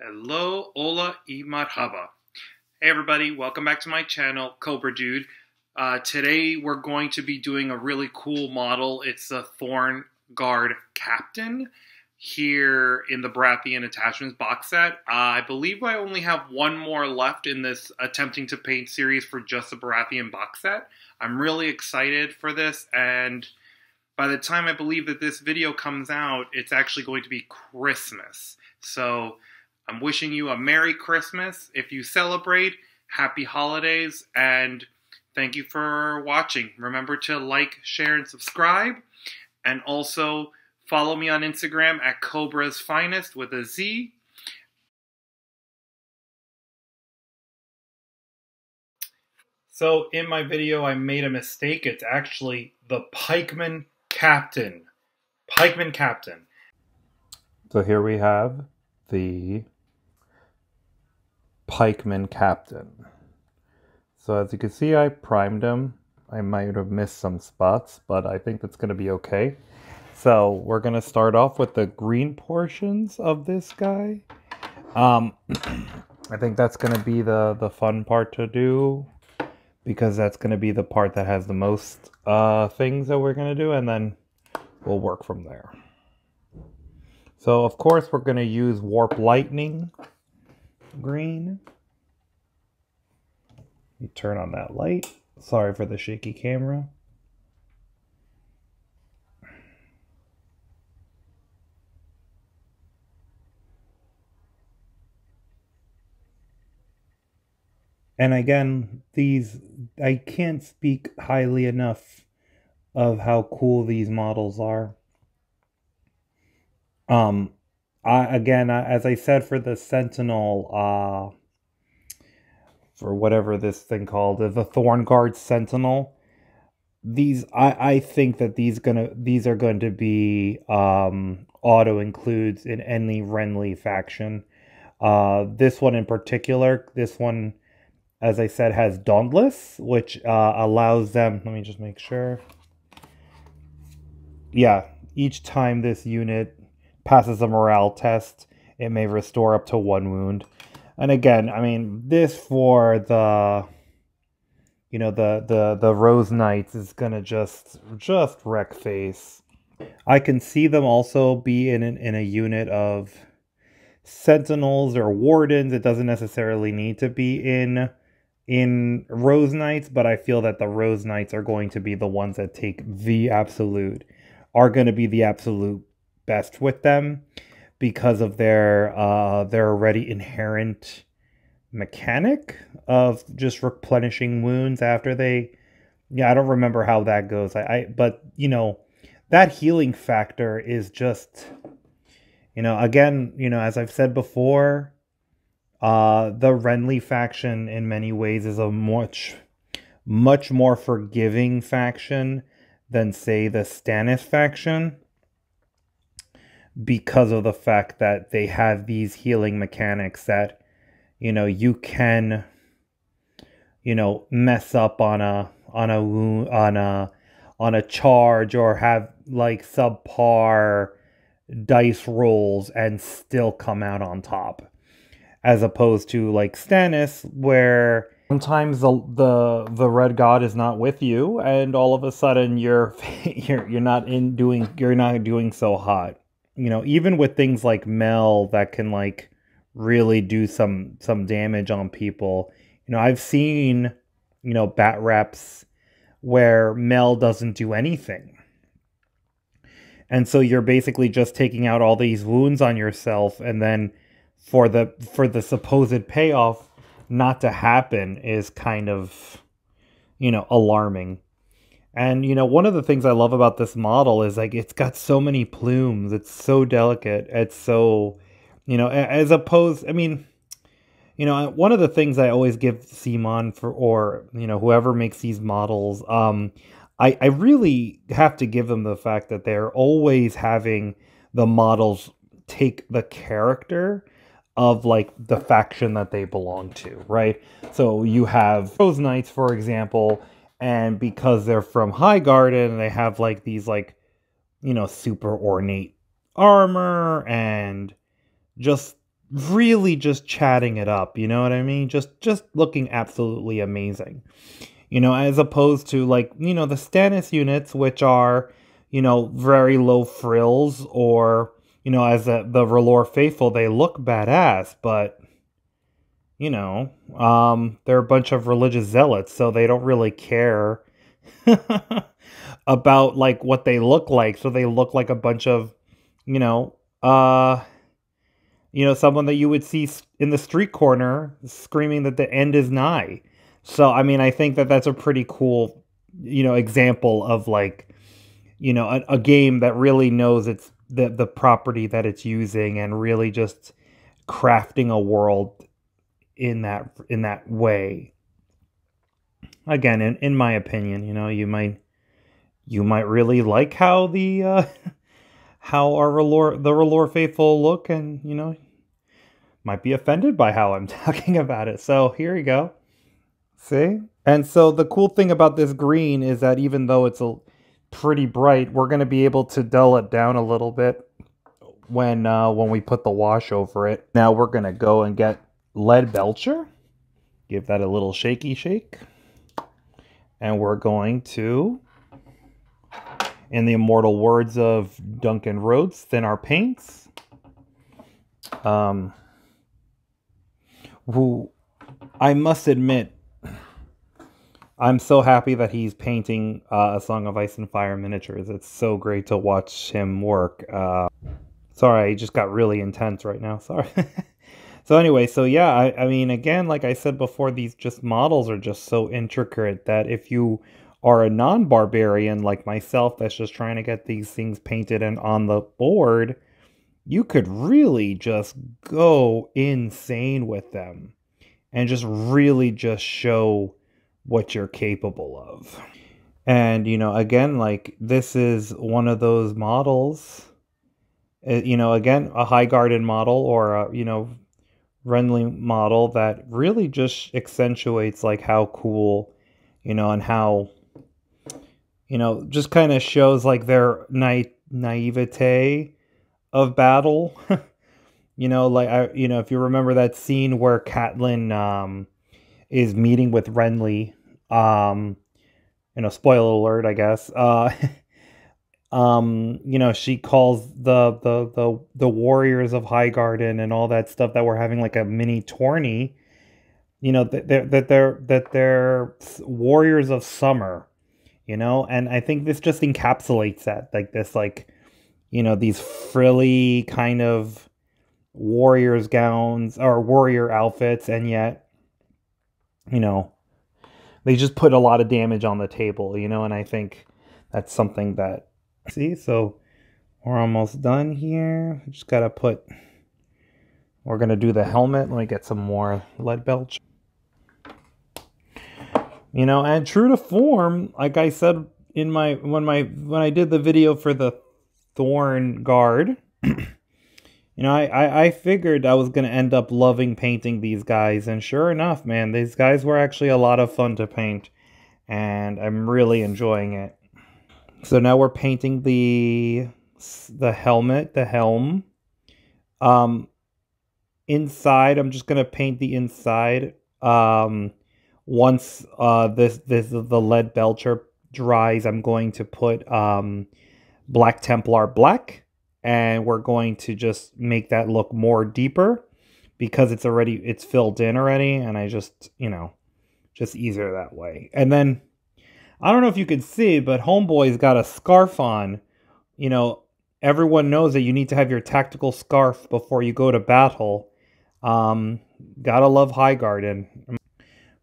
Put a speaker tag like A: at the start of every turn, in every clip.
A: Hello, hola y marhaba. Hey everybody, welcome back to my channel, Cobra Dude. Uh, today we're going to be doing a really cool model. It's the Thorn Guard Captain here in the Baratheon Attachments box set. Uh, I believe I only have one more left in this Attempting to Paint series for just the Baratheon box set. I'm really excited for this and by the time I believe that this video comes out, it's actually going to be Christmas. So I'm wishing you a Merry Christmas. If you celebrate, Happy Holidays, and thank you for watching. Remember to like, share, and subscribe. And also follow me on Instagram at Cobra's Finest with a Z. So in my video, I made a mistake. It's actually the Pikeman Captain. Pikeman Captain.
B: So here we have the Pikeman Captain. So as you can see, I primed him. I might have missed some spots, but I think that's going to be okay. So we're going to start off with the green portions of this guy. Um, I think that's going to be the, the fun part to do because that's going to be the part that has the most uh, things that we're going to do, and then we'll work from there. So, of course, we're going to use Warp Lightning green. You turn on that light. Sorry for the shaky camera. And again, these, I can't speak highly enough of how cool these models are. Um, I, again, as I said for the Sentinel, uh, for whatever this thing called, the Thorn Guard Sentinel, these, I, I think that these gonna, these are going to be, um, auto includes in any Renly faction. Uh, this one in particular, this one as I said, has Dauntless, which uh, allows them. Let me just make sure. Yeah, each time this unit passes a morale test, it may restore up to one wound. And again, I mean, this for the you know the the the Rose Knights is gonna just just wreck face. I can see them also be in an, in a unit of Sentinels or Wardens. It doesn't necessarily need to be in in Rose Knights, but I feel that the Rose Knights are going to be the ones that take the absolute, are going to be the absolute best with them because of their uh their already inherent mechanic of just replenishing wounds after they yeah i don't remember how that goes. I, I but you know that healing factor is just you know again you know as i've said before uh, the Renly faction, in many ways, is a much, much more forgiving faction than, say, the Stannis faction because of the fact that they have these healing mechanics that, you know, you can, you know, mess up on a on a on a on a charge or have like subpar dice rolls and still come out on top as opposed to like Stannis, where sometimes the the the red god is not with you, and all of a sudden you're you're you're not in doing you're not doing so hot. You know, even with things like Mel that can like really do some some damage on people. You know, I've seen you know bat reps where Mel doesn't do anything. And so you're basically just taking out all these wounds on yourself and then for the for the supposed payoff not to happen is kind of you know alarming and you know one of the things i love about this model is like it's got so many plumes it's so delicate it's so you know as opposed i mean you know one of the things i always give CMON for or you know whoever makes these models um i i really have to give them the fact that they're always having the models take the character of like the faction that they belong to, right? So you have Rose Knights, for example, and because they're from Highgarden, they have like these like, you know, super ornate armor and just really just chatting it up, you know what I mean? Just just looking absolutely amazing. You know, as opposed to like, you know, the Stannis units which are, you know, very low frills or, you know, as a, the R'hllor faithful, they look badass, but you know, um, they're a bunch of religious zealots, so they don't really care about like what they look like. So they look like a bunch of, you know, uh, you know, someone that you would see in the street corner screaming that the end is nigh. So I mean, I think that that's a pretty cool, you know, example of like, you know, a, a game that really knows its the the property that it's using and really just crafting a world in that in that way. Again in, in my opinion you know you might you might really like how the uh how our R'hllor, the R'hllor faithful look and you know might be offended by how i'm talking about it. So here you go. See? And so the cool thing about this green is that even though it's a pretty bright we're going to be able to dull it down a little bit when uh when we put the wash over it. Now we're going to go and get Leadbelcher. Give that a little shaky shake. And we're going to, in the immortal words of Duncan Rhodes, thin our paints. Um, who I must admit, I'm so happy that he's painting uh, a Song of Ice and Fire miniatures. It's so great to watch him work. Uh, sorry, I just got really intense right now. Sorry. So anyway, so yeah, I, I mean, again, like I said before, these just models are just so intricate that if you are a non-barbarian like myself that's just trying to get these things painted and on the board, you could really just go insane with them and just really just show what you're capable of. And you know, again, like this is one of those models uh, you know, again, a Highgarden model or a, you know, Renly model that really just accentuates like how cool, you know, and how, you know, just kind of shows like their na- naivete of battle. you know, like I, you know, if you remember that scene where Catelyn um, is meeting with Renly, um, you know, spoiler alert, I guess. Uh, um you know she calls the the the the warriors of Highgarden and all that stuff that we're having like a mini tourney you know that they're that they're that they're warriors of summer you know? And i think this just encapsulates that like this like you know these frilly kind of warriors gowns or warrior outfits and yet you know they just put a lot of damage on the table you know? And i think that's something that See, so we're almost done here. Just gotta put, we're gonna do the helmet. Let me get some more Leadbelcher. You know, and true to form, like I said in my, when my, when I did the video for the Thorn Guard, you know, I, I, I figured I was going to end up loving painting these guys. And sure enough, man, these guys were actually a lot of fun to paint. And I'm really enjoying it. So now we're painting the the helmet, the helm. Um, inside, I'm just gonna paint the inside. Um, once uh this this the Leadbelcher dries, I'm going to put um Black Templar black, and we're going to just make that look more deeper because it's already it's filled in already, and I just you know just easier that way. And then I don't know if you can see, but Homeboy's got a scarf on. You know, everyone knows that you need to have your tactical scarf before you go to battle. Um, gotta love Highgarden.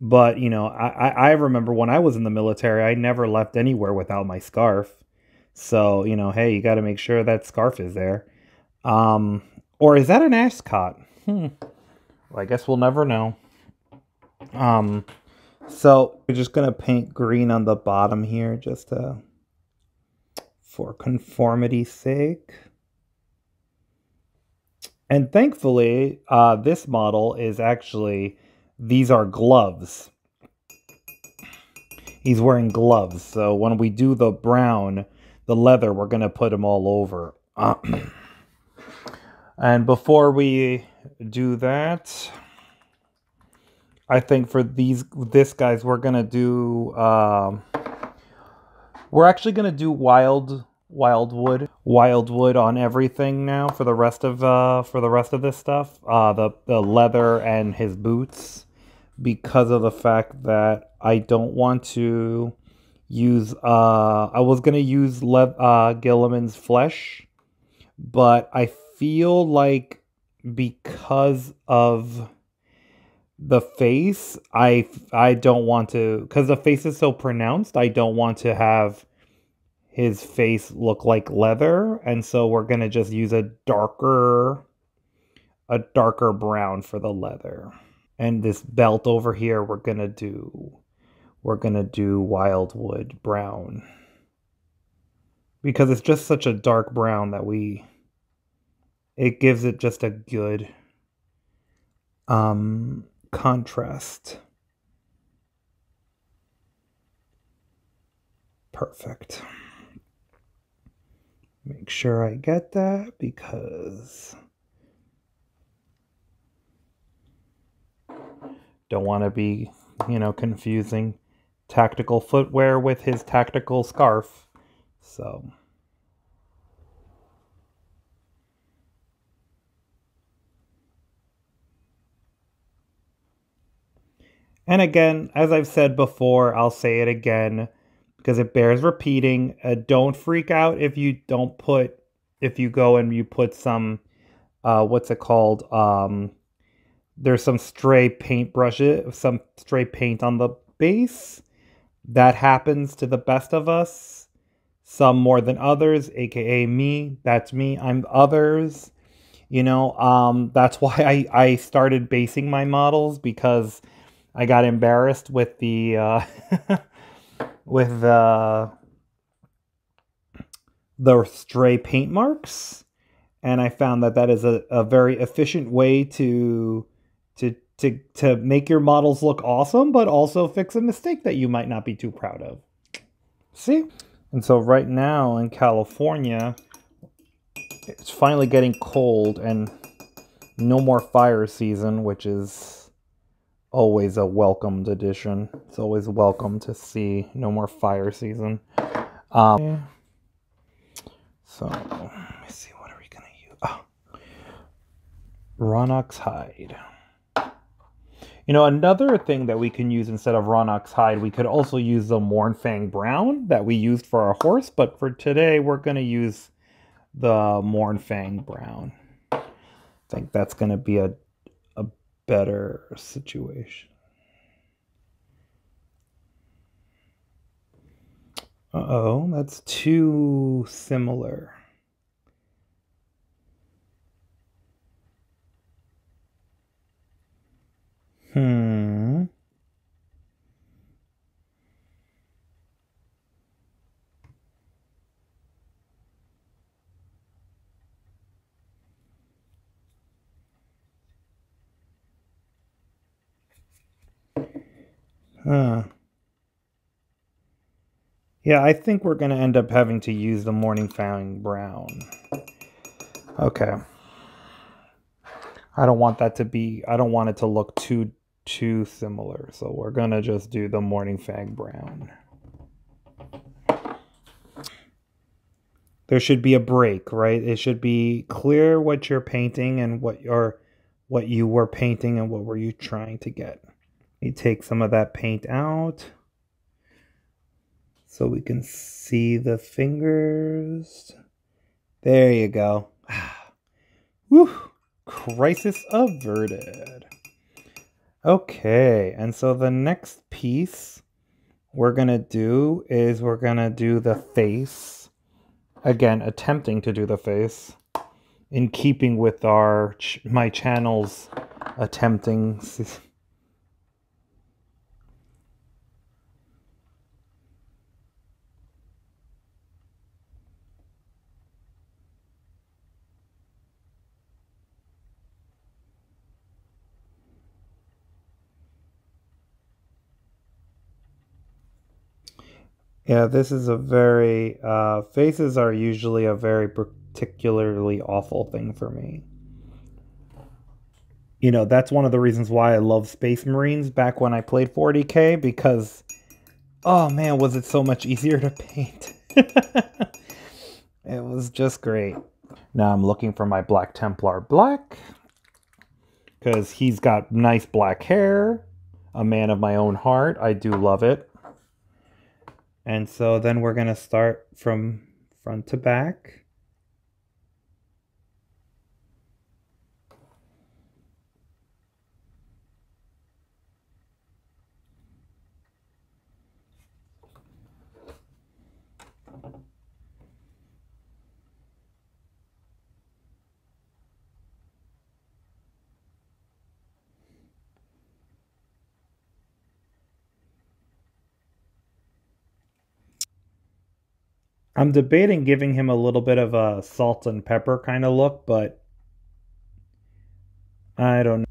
B: But, you know, I, I remember when I was in the military, I never left anywhere without my scarf. So, you know, hey, you got to make sure that scarf is there. Um, or is that an ascot? Hmm. Well, I guess we'll never know. Um, so we're just gonna paint green on the bottom here just to, for conformity's sake. And thankfully, uh, this model is actually, these are gloves. He's wearing gloves. So when we do the brown, the leather, we're going to put them all over. and before we do that. I think for these this guys we're gonna do um we're actually gonna do wild wildwood wildwood on everything now for the rest of uh for the rest of this stuff uh the the leather and his boots because of the fact that I don't want to use uh I was gonna use Le- uh Guilliman's flesh, but I feel like because of the face, I I don't want to because the face is so pronounced. I don't want to have his face look like leather, and so we're gonna just use a darker a darker brown for the leather. And this belt over here, we're gonna do we're gonna do wildwood brown because it's just such a dark brown that we it gives it just a good um contrast perfect make sure i get that because don't want to be you know confusing tactical footwear with his tactical scarf. So. And again, as I've said before, I'll say it again because it bears repeating. Uh, don't freak out if you don't put, if you go and you put some, uh, what's it called? Um, there's some stray paint brushes, some stray paint on the base that happens to the best of us, some more than others, aka me. That's me. I'm others. You know, um, that's why I, I started basing my models because I got embarrassed with the uh, with the the stray paint marks, and I found that that is a, a very efficient way to to to to make your models look awesome, but also fix a mistake that you might not be too proud of. See? And so right now in California, it's finally getting cold and no more fire season, which is always a welcomed addition. It's always welcome to see no more fire season. Um, so let me see, what are we gonna use? Oh. Rhinox hide. You know, another thing that we can use instead of Rhinox hide, we could also use the Mournfang brown that we used for our horse, but for today we're going to use the Mournfang brown. I think that's going to be a better situation. Uh-oh, that's too similar. Hmm. Huh. Yeah, I think we're going to end up having to use the Mournfang Brown. Okay. I don't want that to be, I don't want it to look too too similar. So we're going to just do the Mournfang Brown. There should be a break, right? It should be clear what you're painting and what you're what you were painting and what were you trying to get. You take some of that paint out so we can see the fingers. There you go. Woo! Crisis averted. Okay, and so the next piece we're going to do is we're going to do the face. Again, attempting to do the face in keeping with our ch my channel's attempting Yeah, this is a very, uh, faces are usually a very particularly awful thing for me. you know, that's one of the reasons why I love Space Marines back when I played 40k because, oh man, was it so much easier to paint. it was just great. Now I'm looking for my Black Templar Black because he's got nice black hair, a man of my own heart. I do love it. And so then we're going to start from front to back. I'm debating giving him a little bit of a salt and pepper kind of look, but I don't know.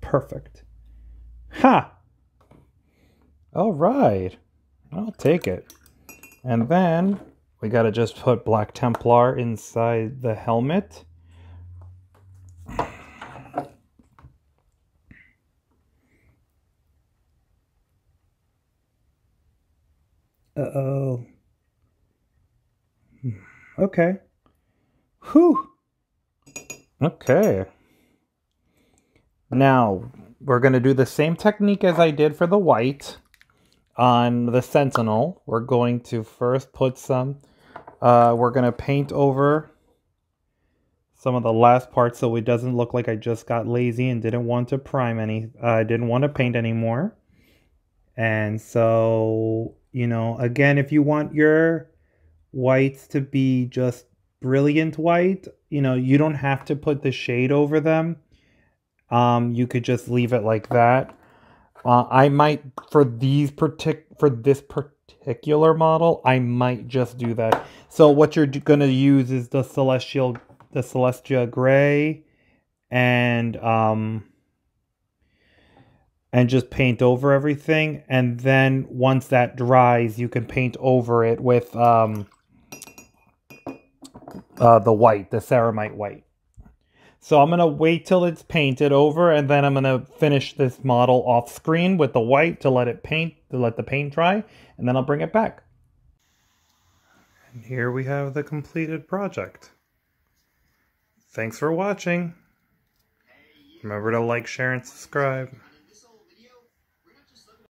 B: Perfect. Ha! All right. I'll take it. And then we got to just put Black Templar inside the helmet. Uh-oh. Okay. Whew. Okay. Now, we're going to do the same technique as I did for the white on the Sentinel. We're going to first put some, uh, we're going to paint over some of the last parts so it doesn't look like I just got lazy and didn't want to prime any, I uh, didn't want to paint anymore. And so you know, again, if you want your whites to be just brilliant white, you know, you don't have to put the shade over them. Um, you could just leave it like that. Uh, I might for these partic for this particular model, I might just do that. So what you're gonna use is the celestial, the Celestra gray, and um, and just paint over everything. And then once that dries, you can paint over it with um, uh, the white, the ceramite white. So I'm going to wait till it's painted over and then I'm going to finish this model off screen with the white to let it paint, to let the paint dry, and then I'll bring it back. And here we have the completed project. Thanks for watching. Remember to like, share, and subscribe.